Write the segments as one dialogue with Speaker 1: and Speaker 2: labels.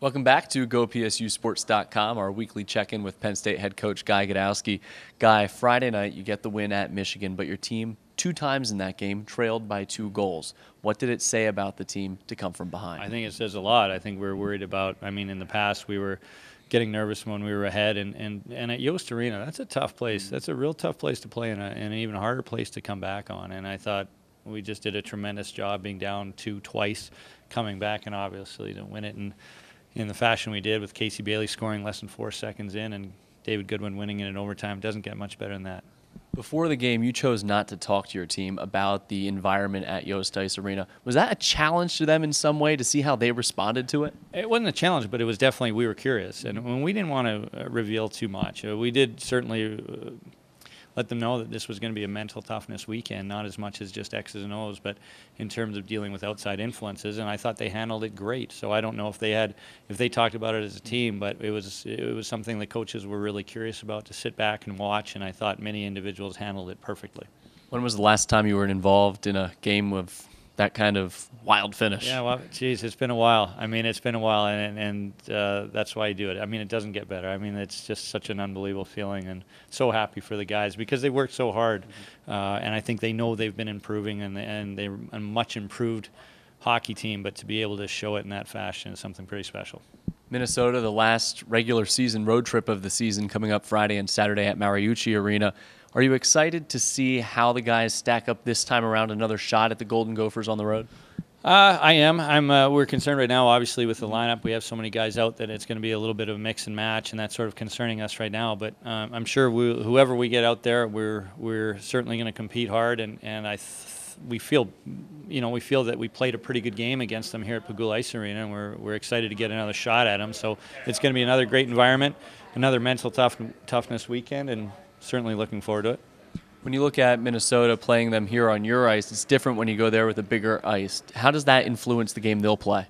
Speaker 1: Welcome back to GoPSUSports.com, our weekly check in with Penn State head coach Guy Gadowsky. Guy, Friday night you get the win at Michigan, but your team, two times in that game, trailed by two goals. What did it say about the team to come from behind?
Speaker 2: I think it says a lot. I think we are worried about, I mean, in the past we were getting nervous when we were ahead, and, and, and at Yost Arena, that's a tough place. Mm. That's a real tough place to play and, and an even harder place to come back on. And I thought we just did a tremendous job being down two twice, coming back, and obviously to win it. And in the fashion we did with Casey Bailey scoring less than four seconds in and David Goodwin winning it in overtime doesn't get much better than that.
Speaker 1: Before the game, you chose not to talk to your team about the environment at Yost Ice Arena. Was that a challenge to them in some way to see how they responded to it?
Speaker 2: It wasn't a challenge, but it was definitely we were curious, and we didn't want to reveal too much. Uh, we did certainly uh, let them know that this was going to be a mental toughness weekend, not as much as just X's and O's, but in terms of dealing with outside influences. And I thought they handled it great. So I don't know if they had, if they talked about it as a team, but it was it was something the coaches were really curious about to sit back and watch. And I thought many individuals handled it perfectly.
Speaker 1: When was the last time you were involved in a game of that kind of wild finish.
Speaker 2: Yeah, well, geez, it's been a while. I mean, it's been a while, and and uh, that's why I do it. I mean, it doesn't get better. I mean, it's just such an unbelievable feeling, and so happy for the guys because they worked so hard, uh, and I think they know they've been improving, and and they're a much improved hockey team. But to be able to show it in that fashion is something pretty special.
Speaker 1: Minnesota, the last regular season road trip of the season, coming up Friday and Saturday at Mariucci Arena. Are you excited to see how the guys stack up this time around? Another shot at the Golden Gophers on the road.
Speaker 2: Uh, I am. I'm. Uh, we're concerned right now, obviously, with the lineup. We have so many guys out that it's going to be a little bit of a mix and match, and that's sort of concerning us right now. But um, I'm sure we, whoever we get out there, we're we're certainly going to compete hard, and and I. We feel, you know, we feel that we played a pretty good game against them here at Pegula Ice Arena, and we're, we're excited to get another shot at them. So it's going to be another great environment, another mental tough, toughness weekend, and certainly looking forward to it.
Speaker 1: When you look at Minnesota playing them here on your ice, it's different when you go there with a bigger ice. How does that influence the game they'll play?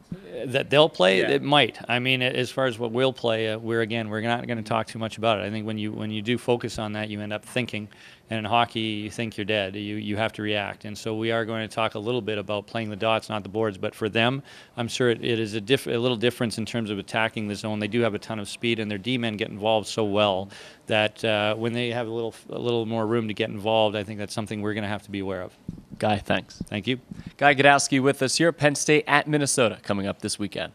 Speaker 2: That they'll play, yeah. it might. I mean, as far as what we'll play, uh, we're again, we're not going to talk too much about it. I think when you when you do focus on that, you end up thinking and in hockey, you think you're dead. You, you have to react. And so we are going to talk a little bit about playing the dots, not the boards. But for them, I'm sure it, it is a, diff- a little difference in terms of attacking the zone. They do have a ton of speed, and their D men get involved so well that uh, when they have a little, a little more room to get involved, I think that's something we're going to have to be aware of.
Speaker 1: Guy, thanks.
Speaker 2: Thank you.
Speaker 1: Guy Gadowsky with us here at Penn State at Minnesota coming up this weekend.